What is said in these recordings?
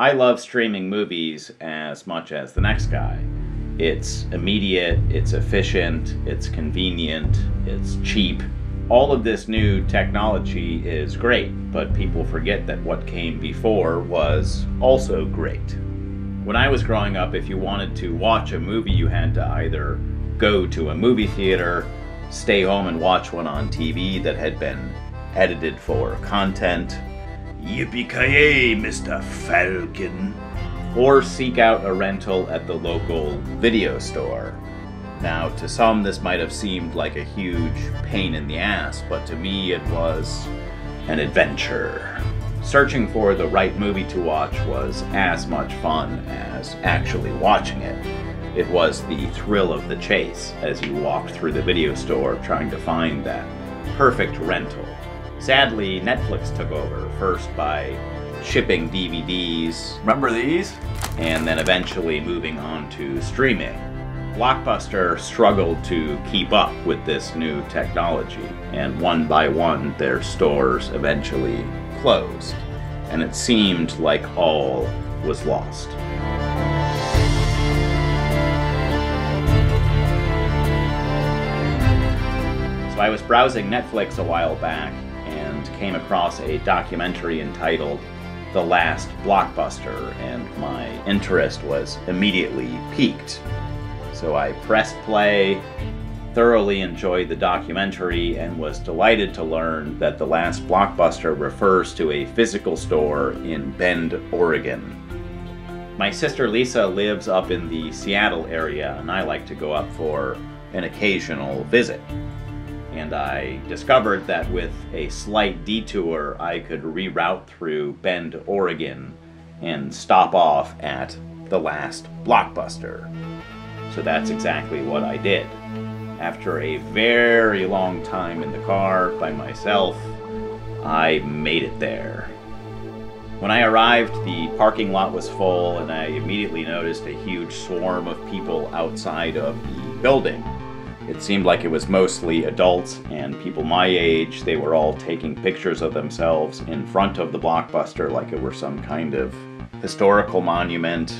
I love streaming movies as much as the next guy. It's immediate, it's efficient, it's convenient, it's cheap. All of this new technology is great, but people forget that what came before was also great. When I was growing up, if you wanted to watch a movie, you had to either go to a movie theater, stay home and watch one on TV that had been edited for content. Yippee-ki-yay, Mr. Falcon. Or seek out a rental at the local video store. Now, to some, this might have seemed like a huge pain in the ass, but to me, it was an adventure. Searching for the right movie to watch was as much fun as actually watching it. It was the thrill of the chase as you walked through the video store trying to find that perfect rental. Sadly, Netflix took over, first by shipping DVDs. Remember these? And then eventually moving on to streaming. Blockbuster struggled to keep up with this new technology, and one by one, their stores eventually closed, and it seemed like all was lost. So I was browsing Netflix a while back came across a documentary entitled The Last Blockbuster, and my interest was immediately piqued. So I pressed play, thoroughly enjoyed the documentary, and was delighted to learn that The Last Blockbuster refers to a physical store in Bend, Oregon. My sister Lisa lives up in the Seattle area, and I like to go up for an occasional visit. And I discovered that with a slight detour, I could reroute through Bend, Oregon, and stop off at the last Blockbuster. So that's exactly what I did. After a very long time in the car by myself, I made it there. When I arrived, the parking lot was full, and I immediately noticed a huge swarm of people outside of the building. It seemed like it was mostly adults and people my age. They were all taking pictures of themselves in front of the blockbuster like it were some kind of historical monument.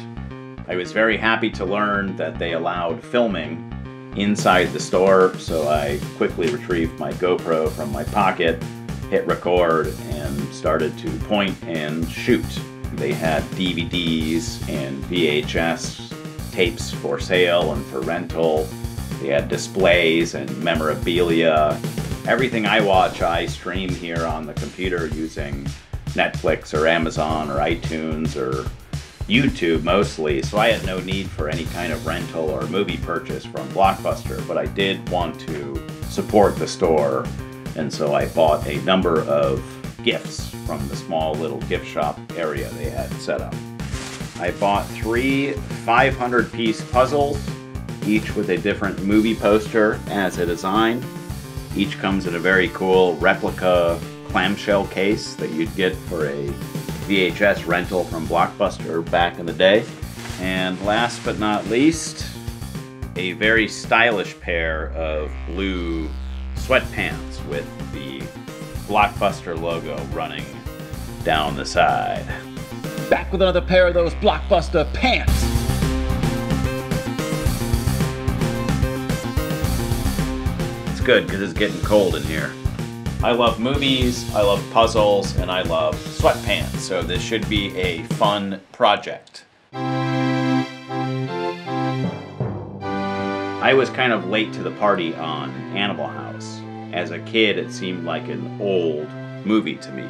I was very happy to learn that they allowed filming inside the store, so I quickly retrieved my GoPro from my pocket, hit record, and started to point and shoot. They had DVDs and VHS tapes for sale and for rental. They had displays and memorabilia. Everything I watch, I stream here on the computer using Netflix or Amazon or iTunes or YouTube mostly, so I had no need for any kind of rental or movie purchase from Blockbuster, but I did want to support the store, and so I bought a number of gifts from the small little gift shop area they had set up. I bought three 500 piece puzzles, each with a different movie poster as a design. Each comes in a very cool replica clamshell case that you'd get for a VHS rental from Blockbuster back in the day. And last but not least, a very stylish pair of blue sweatpants with the Blockbuster logo running down the side. Back with another pair of those Blockbuster pants! Good because it's getting cold in here. I love movies, I love puzzles, and I love sweatpants, so this should be a fun project. I was kind of late to the party on Animal House. As a kid, it seemed like an old movie to me.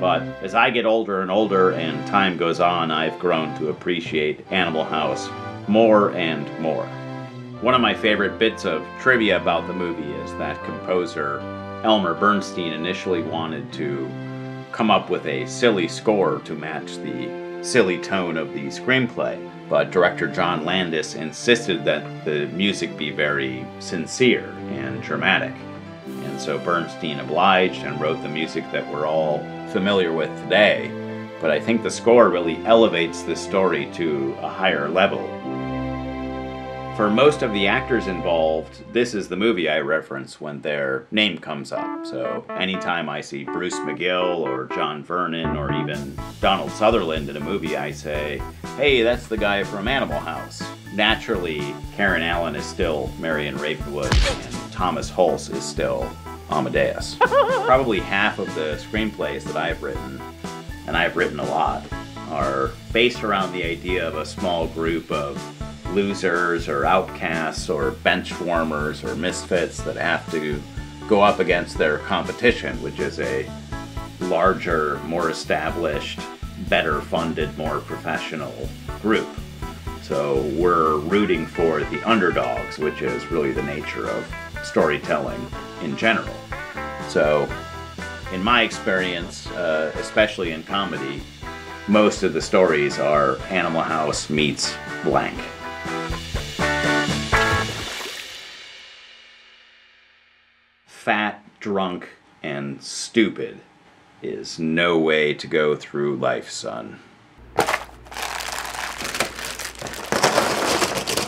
But as I get older and older and time goes on, I've grown to appreciate Animal House more and more. One of my favorite bits of trivia about the movie is that composer Elmer Bernstein initially wanted to come up with a silly score to match the silly tone of the screenplay, but director John Landis insisted that the music be very sincere and dramatic. And so Bernstein obliged and wrote the music that we're all familiar with today. But I think the score really elevates the story to a higher level. For most of the actors involved, this is the movie I reference when their name comes up. So anytime I see Bruce McGill or John Vernon or even Donald Sutherland in a movie, I say, hey, that's the guy from Animal House. Naturally, Karen Allen is still Marion Ravenwood and Thomas Hulce is still Amadeus. Probably half of the screenplays that I've written, and I've written a lot, are based around the idea of a small group of losers or outcasts or bench warmers or misfits that have to go up against their competition, which is a larger, more established, better funded, more professional group. So we're rooting for the underdogs, which is really the nature of storytelling in general. So, in my experience, uh, especially in comedy, most of the stories are Animal House meets blank. Fat, drunk, and stupid is no way to go through life, son.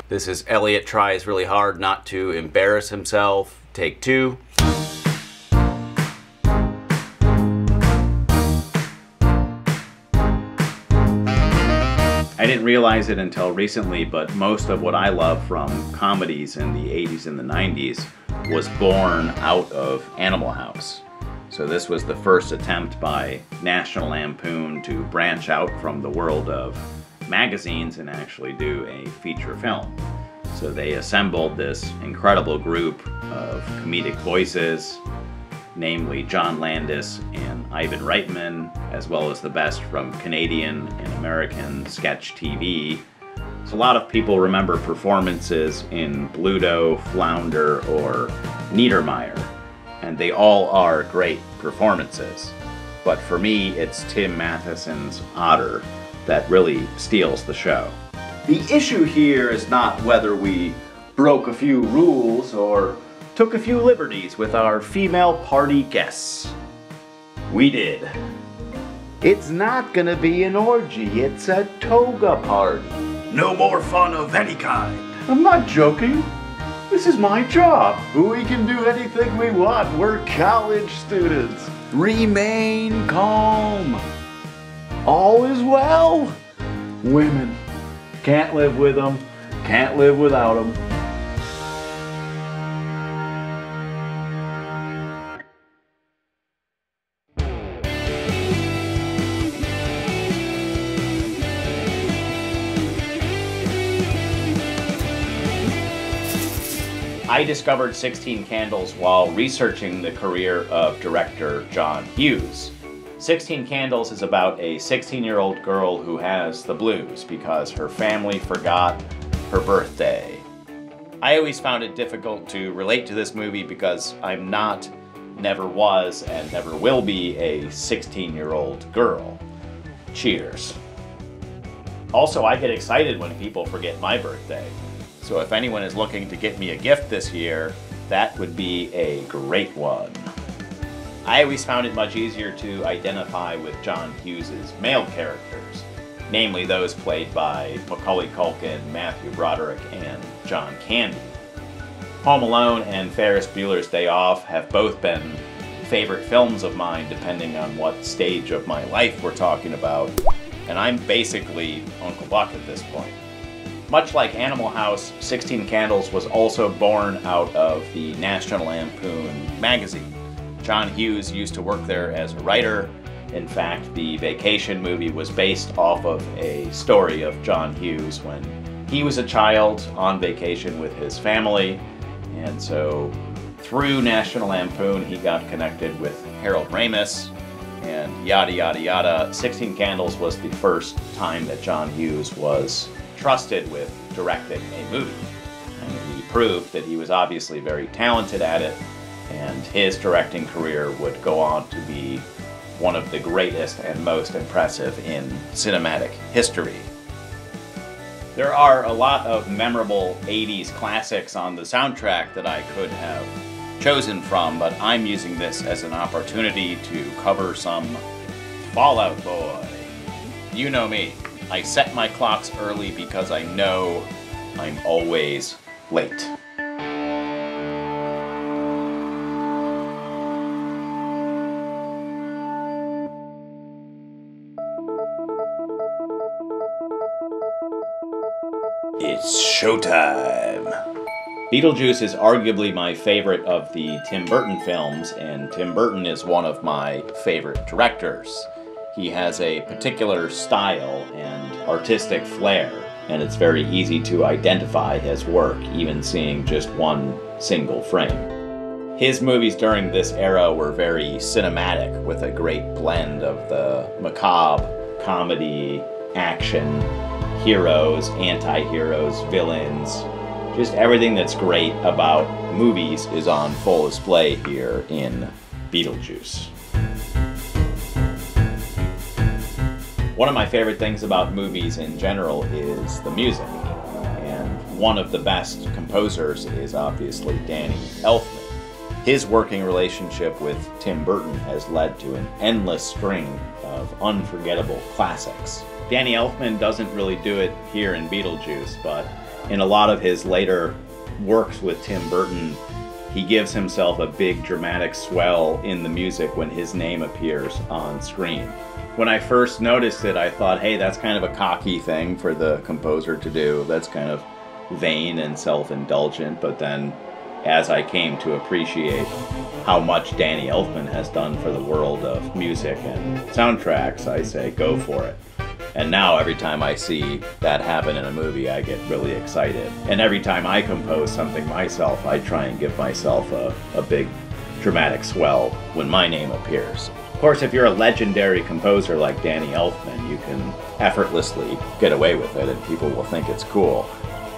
This is Elliot tries really hard not to embarrass himself. Take two. I didn't realize it until recently, but most of what I love from comedies in the 80s and the 90s was born out of Animal House. So this was the first attempt by National Lampoon to branch out from the world of magazines and actually do a feature film. So they assembled this incredible group of comedic voices, namely John Landis and Ivan Reitman, as well as the best from Canadian and American sketch TV, so a lot of people remember performances in Bluto, Flounder, or Niedermeyer, and they all are great performances. But for me, it's Tim Matheson's Otter that really steals the show. The issue here is not whether we broke a few rules or took a few liberties with our female party guests. We did. It's not gonna be an orgy, it's a toga party. No more fun of any kind. I'm not joking. This is my job. We can do anything we want. We're college students. Remain calm. All is well. Women. Can't live with them. Can't live without them. I discovered 16 Candles while researching the career of director John Hughes. 16 Candles is about a 16 year old girl who has the blues because her family forgot her birthday. I always found it difficult to relate to this movie because I'm not, never was, and never will be a 16 year old girl. Cheers. Also, I get excited when people forget my birthday. So if anyone is looking to get me a gift this year, that would be a great one. I always found it much easier to identify with John Hughes's male characters, namely those played by Macaulay Culkin, Matthew Broderick, and John Candy. Home Alone and Ferris Bueller's Day Off have both been favorite films of mine depending on what stage of my life we're talking about, and I'm basically Uncle Buck at this point. Much like Animal House, 16 Candles was also born out of the National Lampoon magazine. John Hughes used to work there as a writer. In fact, the Vacation movie was based off of a story of John Hughes when he was a child on vacation with his family. And so through National Lampoon, he got connected with Harold Ramis and yada yada yada. 16 Candles was the first time that John Hughes was trusted with directing a movie. And he proved that he was obviously very talented at it, and his directing career would go on to be one of the greatest and most impressive in cinematic history. There are a lot of memorable 80s classics on the soundtrack that I could have chosen from, but I'm using this as an opportunity to cover some Fall Out Boy. You know me. I set my clocks early because I know I'm always late. It's showtime. Beetlejuice is arguably my favorite of the Tim Burton films, and Tim Burton is one of my favorite directors. He has a particular style and artistic flair, and it's very easy to identify his work, even seeing just one single frame. His movies during this era were very cinematic, with a great blend of the macabre, comedy, action, heroes, anti heroes, villains. Just everything that's great about movies is on full display here in Beetlejuice. One of my favorite things about movies in general is the music. And one of the best composers is obviously Danny Elfman. His working relationship with Tim Burton has led to an endless string of unforgettable classics. Danny Elfman doesn't really do it here in Beetlejuice, but in a lot of his later works with Tim Burton, he gives himself a big dramatic swell in the music when his name appears on screen. When I first noticed it, I thought, hey, that's kind of a cocky thing for the composer to do. That's kind of vain and self indulgent. But then, as I came to appreciate how much Danny Elfman has done for the world of music and soundtracks, I say, go for it. And now every time I see that happen in a movie, I get really excited. And every time I compose something myself, I try and give myself a, a big dramatic swell when my name appears. Of course, if you're a legendary composer like Danny Elfman, you can effortlessly get away with it and people will think it's cool.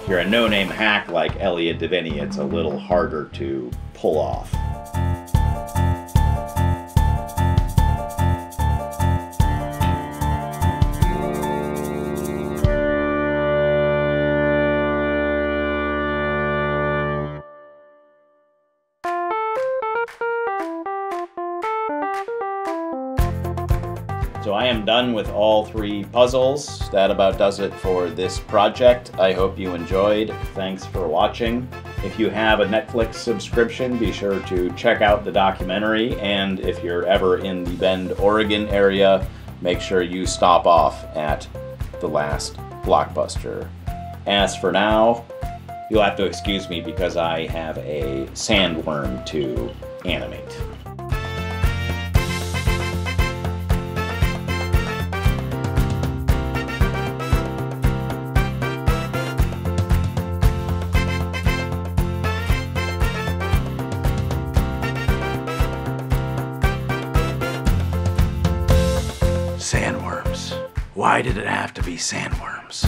If you're a no name hack like Elliot Diviney, it's a little harder to pull off. So I am done with all three puzzles. That about does it for this project. I hope you enjoyed. Thanks for watching. If you have a Netflix subscription, be sure to check out the documentary. And if you're ever in the Bend, Oregon area, make sure you stop off at the last Blockbuster. As for now, you'll have to excuse me because I have a sandworm to animate. Why did it have to be sandworms?